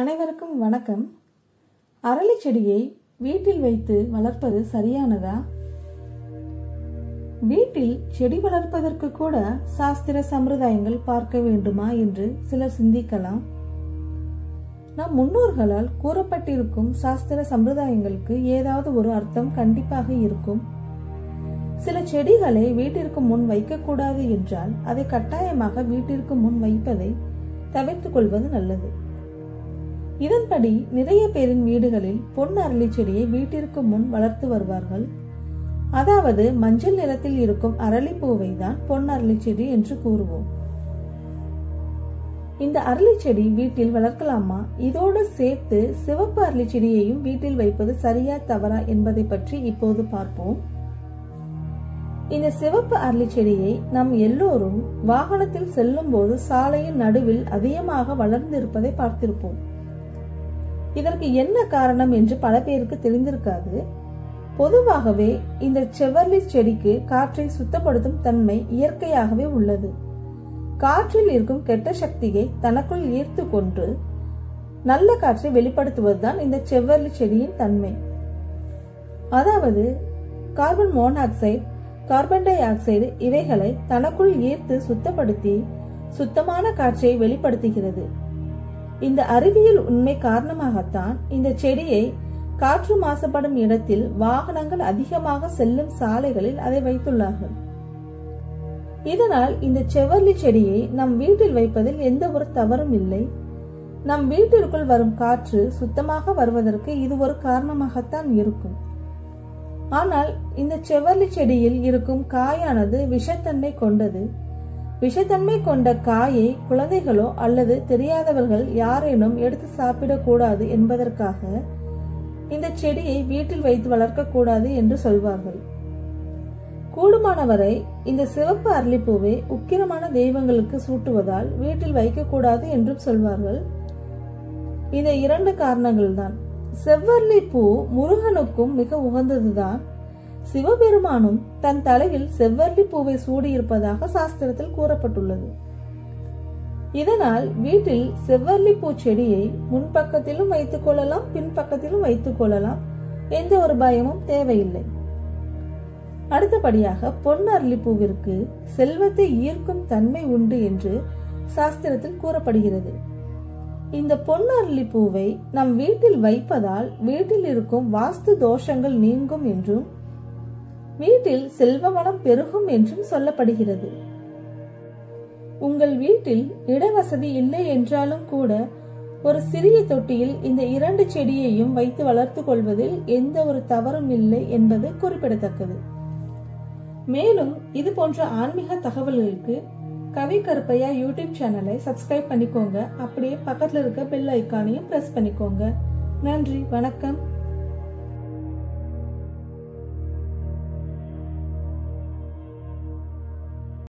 அனைவருக்கும் வணக்கம். அரளி செடியை வீட்டில் வைத்து வளர்ப்பது சரியானதா? வீட்டில் செடி வளர்ப்பதற்கு கூட சாஸ்திர சம்பிரதாயங்கள் பார்க்க வேண்டுமா என்று சிலர் சிந்திக்கலாம். நம் முன்னோர்களால் கூறப்பட்டிருக்கும் சாஸ்திர சம்பிரதாயங்களுக்கு ஏதாவது ஒரு அர்த்தம் கண்டிப்பாக இருக்கும். சில செடிகளை வீட்டிற்கு முன் வைக்கக்கூடாது என்றால் அதை கட்டாயமாக வீட்டிற்கு முன் வைப்பதை தவிர்த்துக் கொள்வது நல்லது. இதன்படி நிறைய பேரின் வீடுகளில் பொன் அரளி செடியை வீட்டிற்கு முன் வளர்த்து வருவார்கள். அதாவது மஞ்சள் நிறத்தில் இருக்கும் அரளிப்பூவை தான் பொன் அரளி செடி என்று கூறுவோம். இந்த அரளி செடி வீட்டில் வளர்க்கலாமா? இதோடு சேர்த்து சிவப்பு அரளி செடியையும் வீட்டில் வைப்பது சரியா தவறா என்பதை பற்றி இப்போது பார்ப்போம். இந்த சிவப்பு அரளி செடியை நம் எல்லோரும் வாகனத்தில் செல்லும் போது சாலையின் நடுவில் அதிகமாக வளர்ந்திருப்பதை பார்த்திருப்போம். இதற்கு என்ன காரணம் என்று பல பேருக்கு தெரிந்திருக்காது. பொதுவாகவே இந்த செவர்லி செடிக்கு காற்றை சுத்தப்படுத்தும் தன்மை இயற்கையாகவே உள்ளது. காற்றில் இருக்கும் கெட்ட சக்தியை தனக்குள் ஈர்த்து கொண்டு நல்ல காற்றை வெளிப்படுத்துவதுதான் இந்த செவ்வர்லி செடியின் தன்மை. அதாவது carbon monoxide carbon dioxide இவைகளை தனக்குள் ஈர்த்து சுத்தப்படுத்தி சுத்தமான காற்றை வெளிப்படுத்துகிறது. இந்த அறிவியல் உண்மை காரணமாகத்தான் இந்த செடியை காற்று மாசுபடும் இடத்தில் வாகனங்கள் அதிகமாக செல்லும் சாலைகளில் அதை வைத்துள்ளார்கள். இதனால் இந்த செவ்வர்லி செடியை நம் வீட்டில் வைப்பதில் எந்த ஒரு தவறும் இல்லை. நம் வீட்டிற்குள் வரும் காற்று சுத்தமாக வருவதற்கு இது ஒரு காரணமாகத்தான் இருக்கும். ஆனால் இந்த செவ்வர்லி செடியில் இருக்கும் காயானது விஷத்தன்மை கொண்டது. விஷத்தன்மை கொண்ட காயை குழந்தைகளோ அல்லது தெரியாதவர்கள் யாரேனும் எடுத்து சாப்பிடக்கூடாது என்பதற்காக இந்த செடியை வீட்டில் வைத்து வளர்க்கக்கூடாது என்று சொல்வார்கள். கூடுமானவரை இந்த சிவப்பு அரளிப்பூவை உக்கிரமான தெய்வங்களுக்கு சூட்டுவதால் வீட்டில் வைக்கக்கூடாது என்றும் சொல்வார்கள். இந்த இரண்டு காரணங்கள் தான் செவ்வரளி பூ முருகனுக்கும் மிக உகந்ததுதான். சிவபெருமானும் தன் தலையில் செவ்வர்லி பூவை சூடியிருப்பதாக சாஸ்திரத்தில் கூறப்பட்டுள்ளது. இதனால் வீட்டில் செவ்வர்லி பூ செடியை முன்பக்கத்திலும் வைத்துக் கொள்ளலாம் பின்பக்கத்திலும் வைத்துக் கொள்ளலாம் எந்த ஒரு பயமும் தேவையில்லை. அடுத்தபடியாக பொன் அரளிப்பூவிற்கு செல்வத்தை ஈர்க்கும் தன்மை உண்டு என்று சாஸ்திரத்தில் கூறப்படுகிறது. இந்த பொன் அரளிப்பூவை நம் வீட்டில் வைப்பதால் வீட்டில் இருக்கும் வாஸ்து தோஷங்கள் நீங்கும் என்றும் வீட்டில் செல்வவளம் பெருகும் என்றும் சொல்லப்படுகிறது. உங்கள் வீட்டில் இடவசதி இல்லை என்றாலும் கூட ஒரு சிறிய தொட்டியில் இந்த இரண்டு செடியையும் வைத்து வளர்த்து கொள்வதில் எந்த ஒரு தவறும் இல்லை என்பது குறிப்பிடத்தக்கது. மேலும் இது போன்ற ஆன்மீக தகவல்களுக்கு கவி கருப்பையா யூடியூப் சேனலை சப்ஸ்கிரைப் பண்ணிக்கோங்க. அப்படியே பக்கத்துல இருக்க பெல் ஐக்கானையும் பிரஸ் பண்ணிக்கோங்க. நன்றி வணக்கம்.